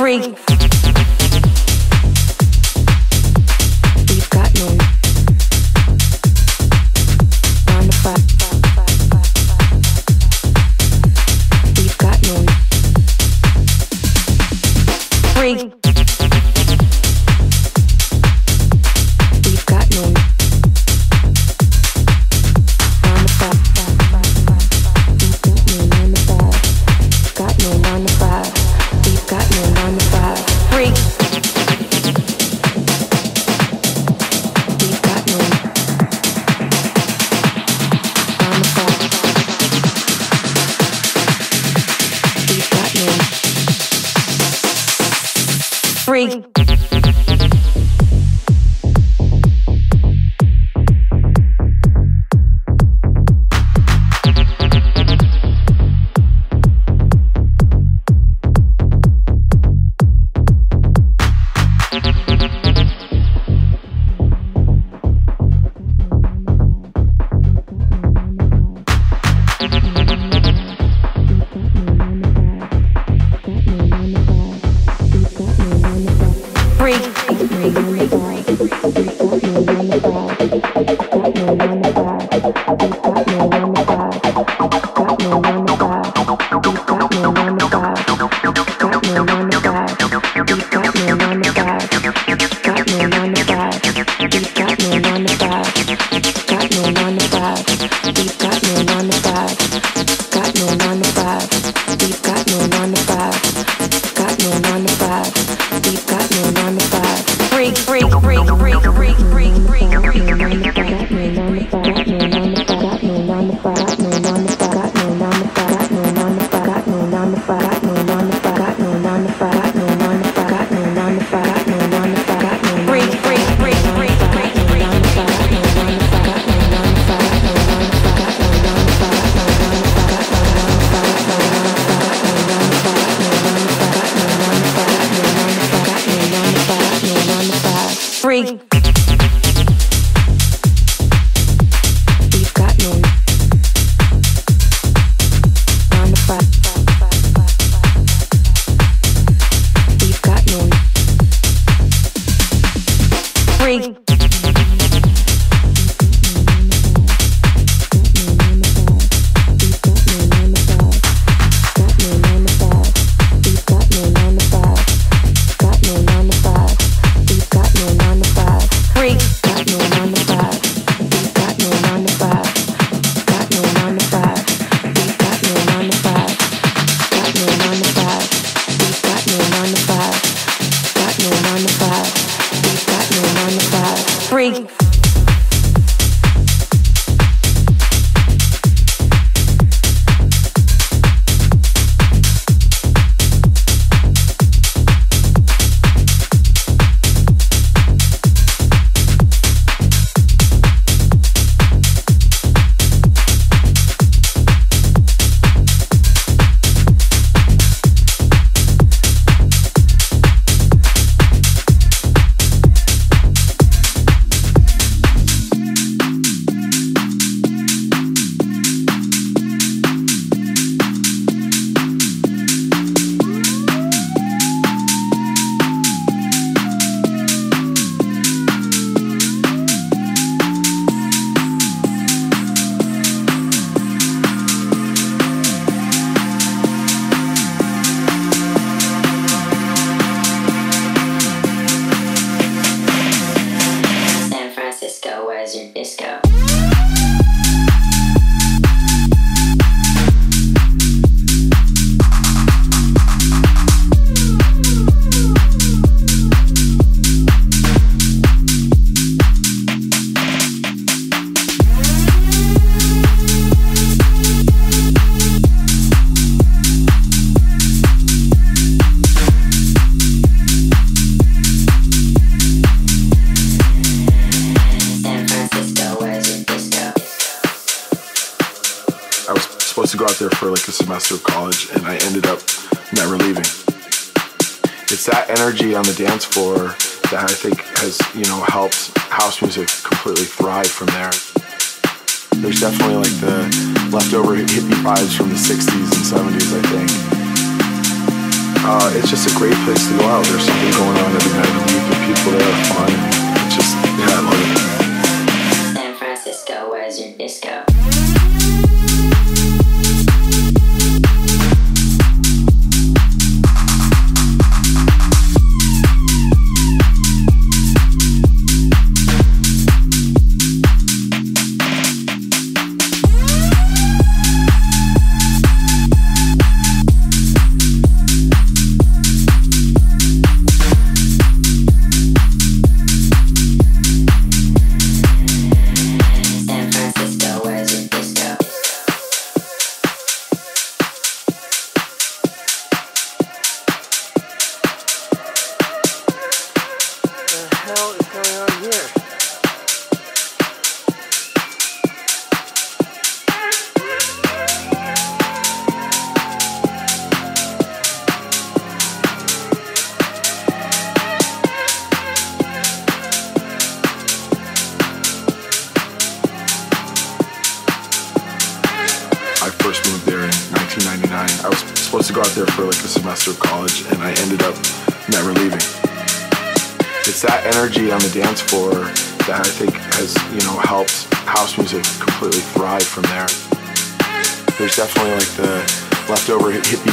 freak.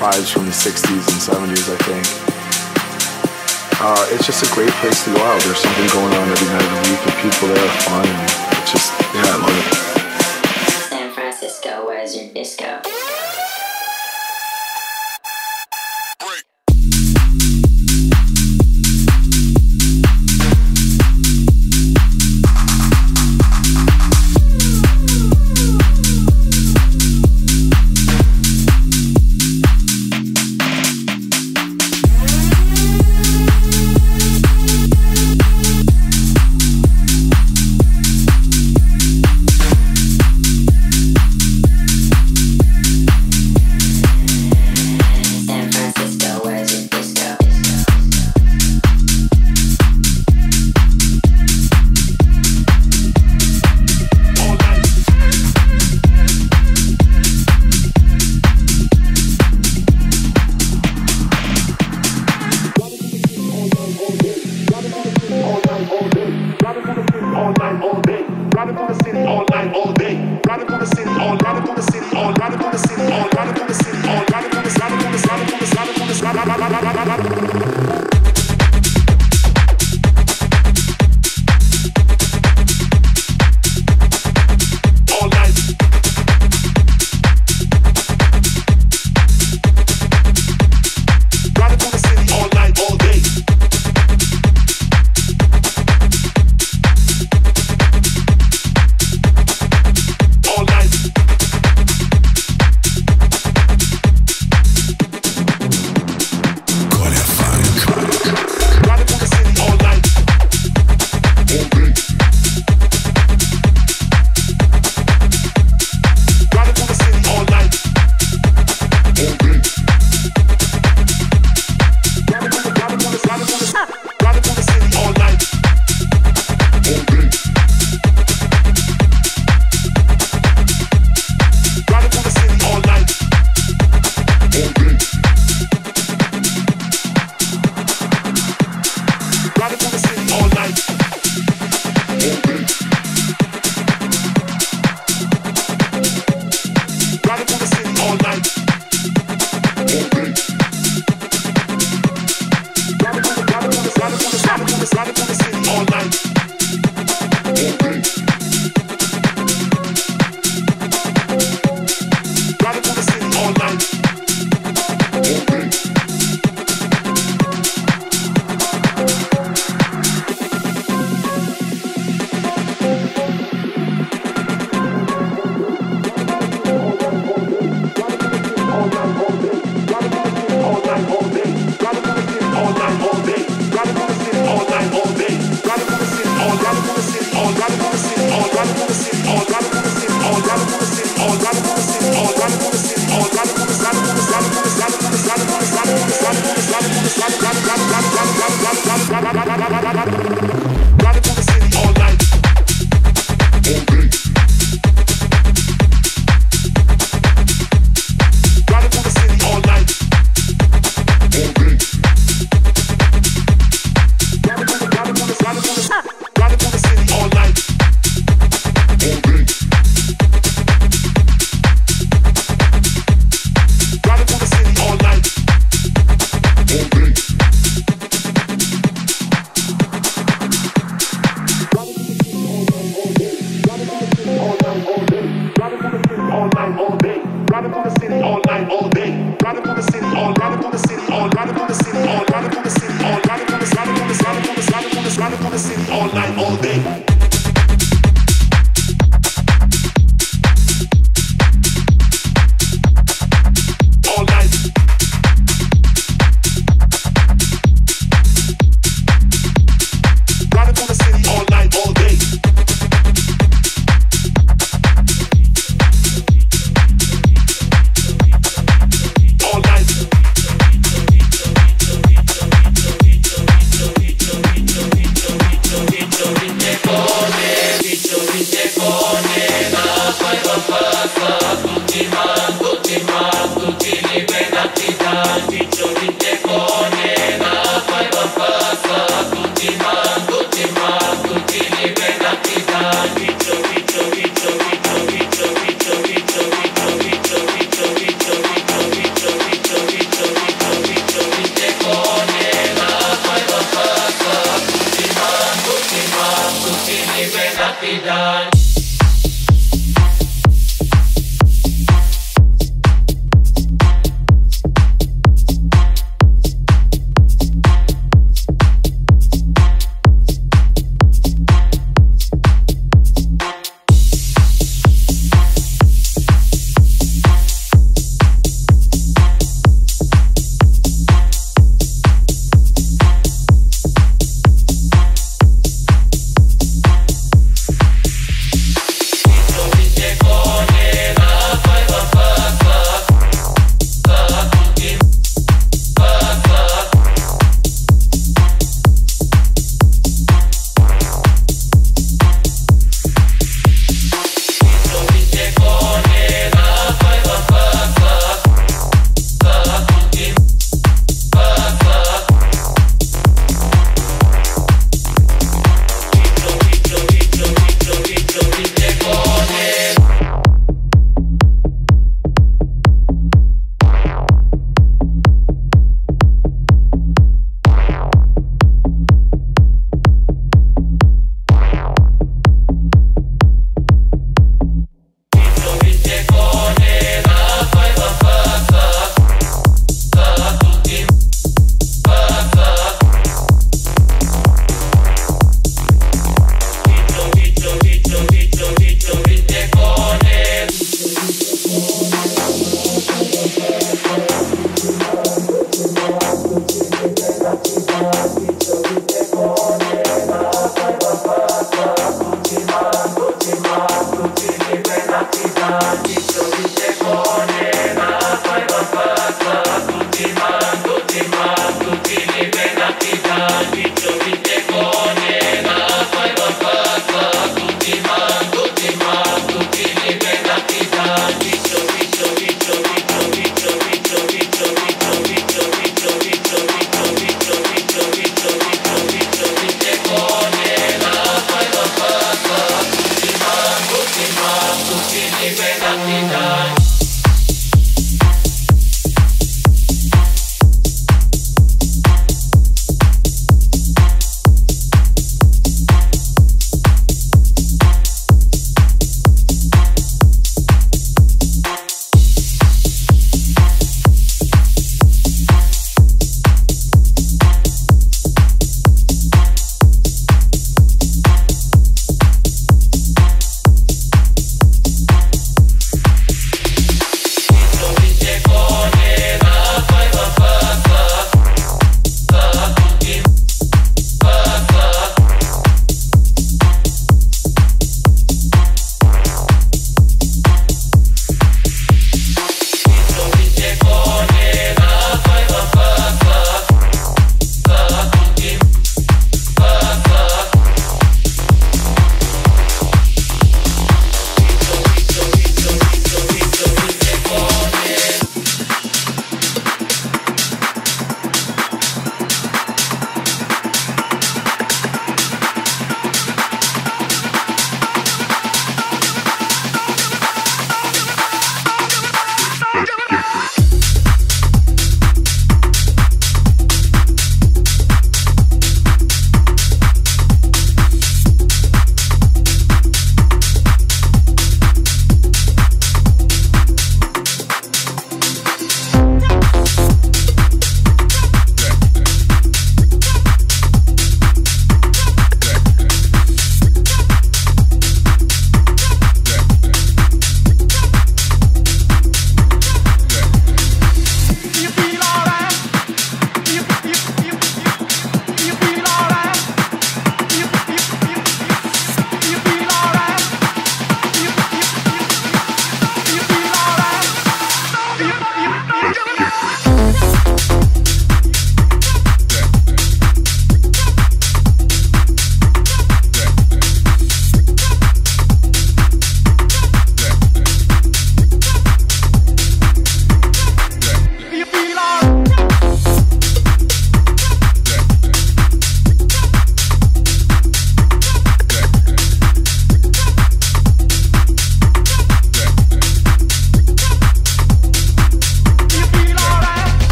Vibes from the 60s and 70s, I think. Uh, it's just a great place to go out. There's something going on every night of the week, and people there are fun, and it's just, yeah, I love it.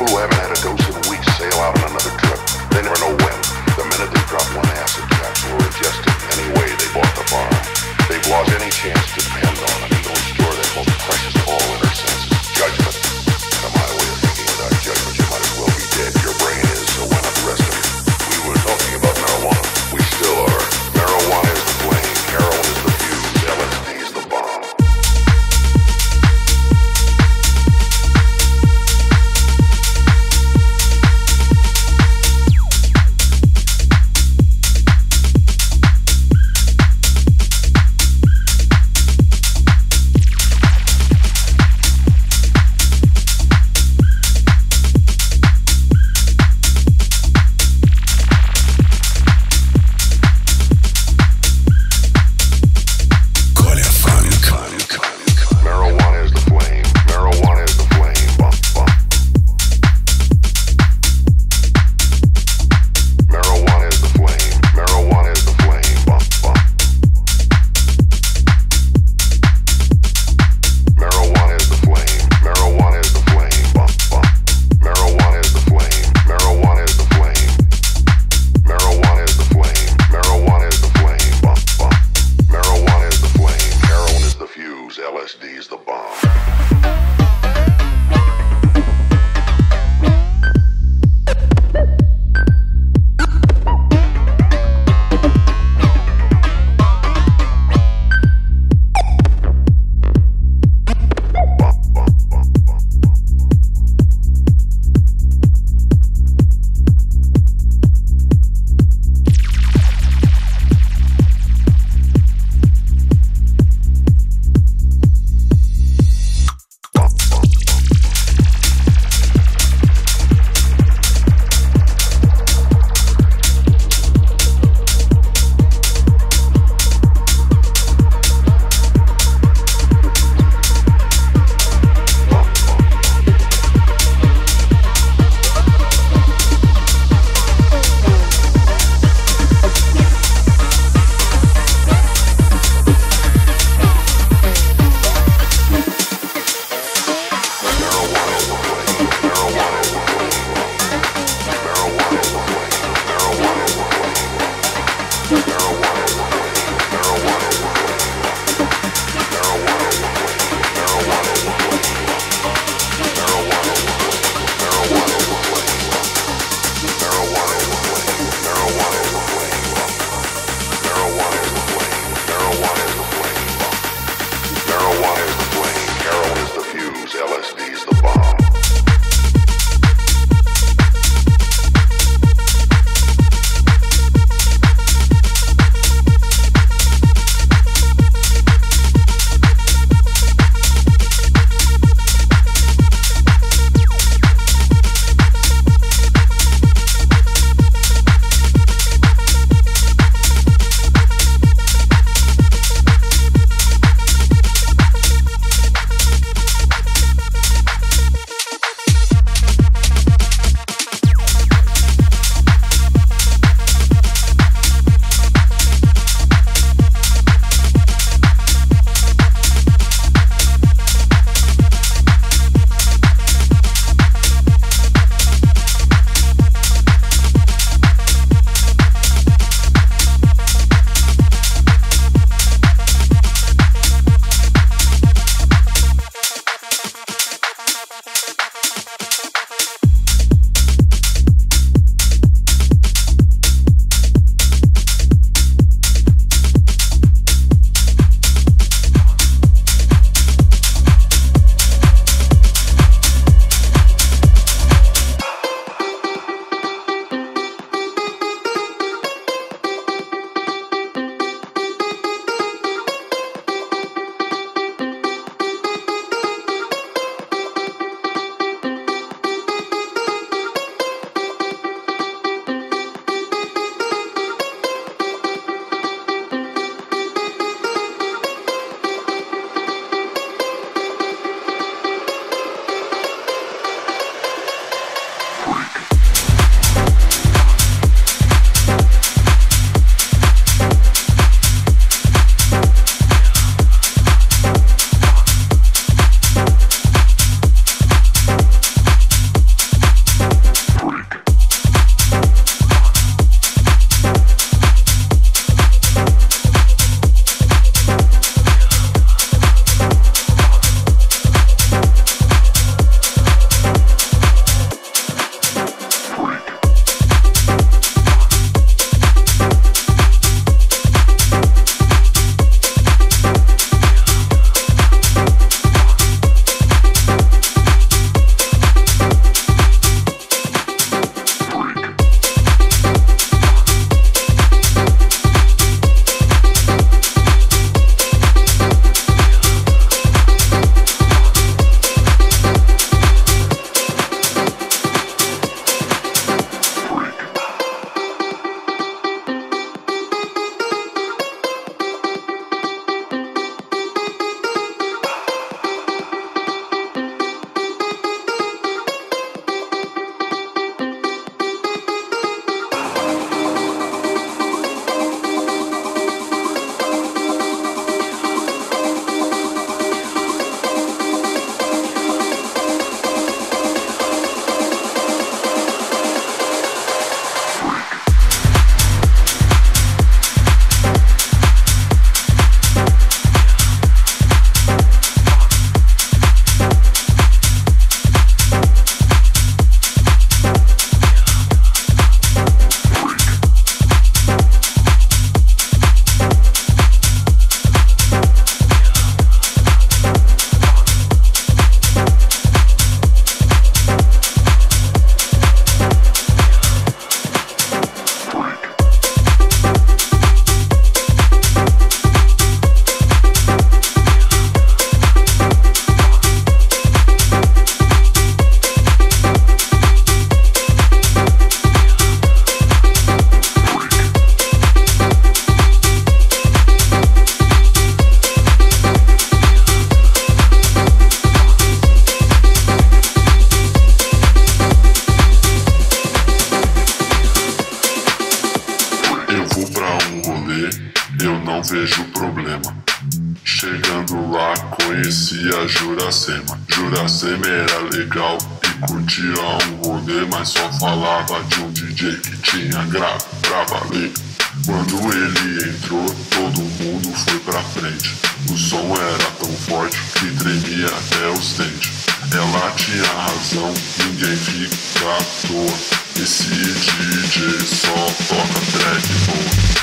people who have Juracema. Juracema era legal e curtia um rolê, mas só falava de um DJ que tinha grave pra valer. Quando ele entrou, todo mundo foi pra frente. O som era tão forte que tremia até os dentes. Ela tinha razão, ninguém fica à toa. Esse DJ só toca track boa.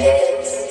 It's.